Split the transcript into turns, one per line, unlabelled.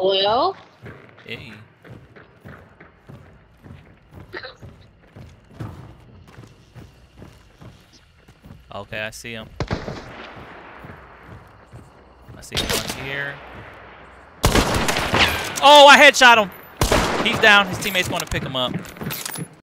Well,
Hey. Okay, I see him. I see one here. Oh, I headshot him. He's down. His teammate's going to pick him up.